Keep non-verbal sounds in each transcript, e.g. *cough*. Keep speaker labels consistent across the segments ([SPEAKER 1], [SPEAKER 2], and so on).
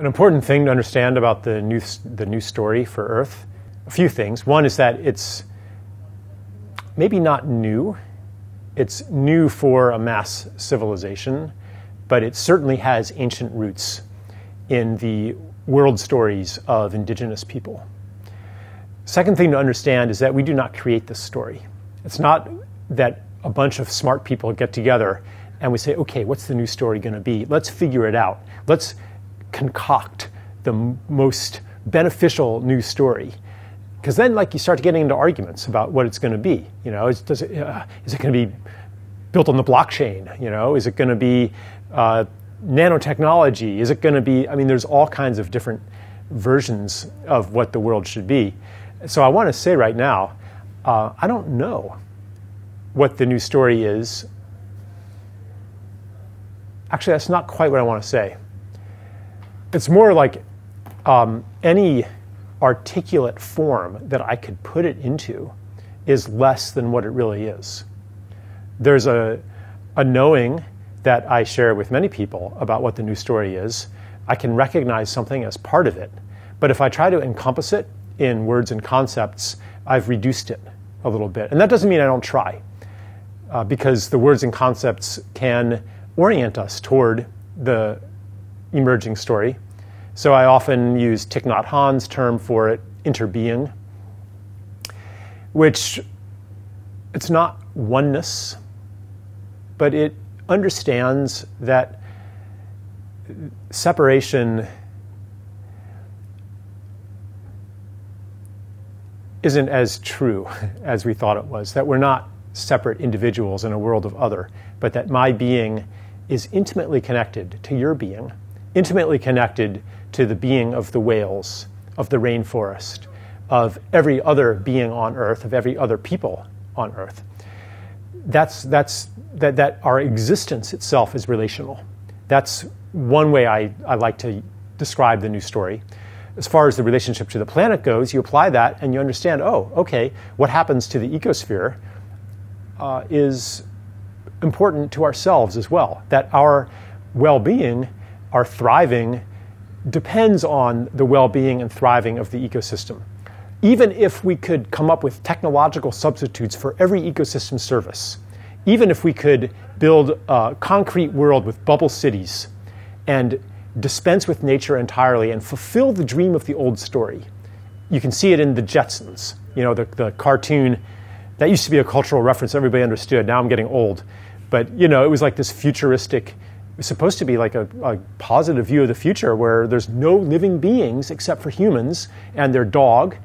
[SPEAKER 1] an important thing to understand about the new, the new story for Earth. A few things. One is that it's maybe not new, it's new for a mass civilization, but it certainly has ancient roots in the world stories of indigenous people. Second thing to understand is that we do not create this story. It's not that a bunch of smart people get together and we say, okay, what's the new story going to be? Let's figure it out. Let's concoct the most beneficial news story. Because then, like, you start getting into arguments about what it's going to be. You know, is, does it, uh, is it going to be built on the blockchain? You know, is it going to be uh, nanotechnology? Is it going to be? I mean, there's all kinds of different versions of what the world should be. So I want to say right now, uh, I don't know what the new story is. Actually, that's not quite what I want to say it's more like um, any articulate form that I could put it into is less than what it really is. There's a, a knowing that I share with many people about what the new story is. I can recognize something as part of it. But if I try to encompass it in words and concepts, I've reduced it a little bit. And that doesn't mean I don't try, uh, because the words and concepts can orient us toward the emerging story. So I often use Thich Nhat Hanh's term for it, interbeing, which it's not oneness, but it understands that separation isn't as true *laughs* as we thought it was, that we're not separate individuals in a world of other, but that my being is intimately connected to your being intimately connected to the being of the whales, of the rainforest, of every other being on Earth, of every other people on Earth. That's, that's, that, that our existence itself is relational. That's one way I, I like to describe the new story. As far as the relationship to the planet goes, you apply that and you understand oh, okay, what happens to the ecosphere uh, is important to ourselves as well. That our well being our thriving depends on the well being and thriving of the ecosystem. Even if we could come up with technological substitutes for every ecosystem service, even if we could build a concrete world with bubble cities and dispense with nature entirely and fulfill the dream of the old story, you can see it in the Jetsons, you know, the, the cartoon. That used to be a cultural reference everybody understood. Now I'm getting old. But, you know, it was like this futuristic supposed to be like a, a, positive view of the future where there's no living beings except for humans and their dog,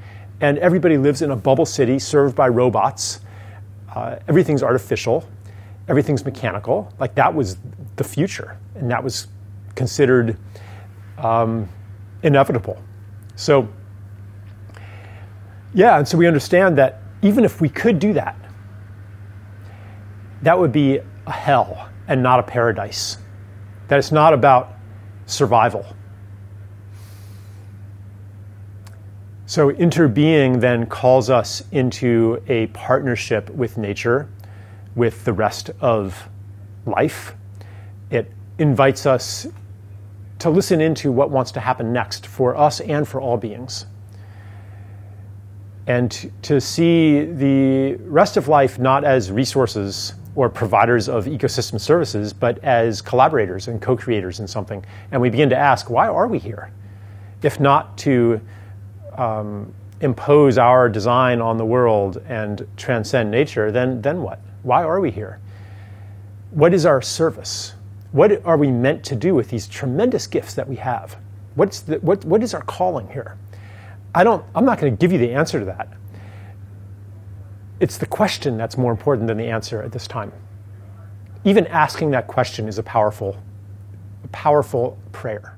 [SPEAKER 1] and everybody lives in a bubble city served by robots. Uh, everything's artificial, everything's mechanical. Like that was the future, and that was considered um, inevitable. So, yeah, and so we understand that even if we could do that, that would be a hell and not a paradise that it's not about survival. So, interbeing then calls us into a partnership with nature, with the rest of life. It invites us to listen into what wants to happen next for us and for all beings. And to see the rest of life not as resources or providers of ecosystem services, but as collaborators and co creators in something. And we begin to ask, why are we here? If not to um, impose our design on the world and transcend nature, then, then what? Why are we here? What is our service? What are we meant to do with these tremendous gifts that we have? What's the, what, what is our calling here? I don't, I'm not going to give you the answer to that it's the question that's more important than the answer at this time. Even asking that question is a powerful, a powerful prayer.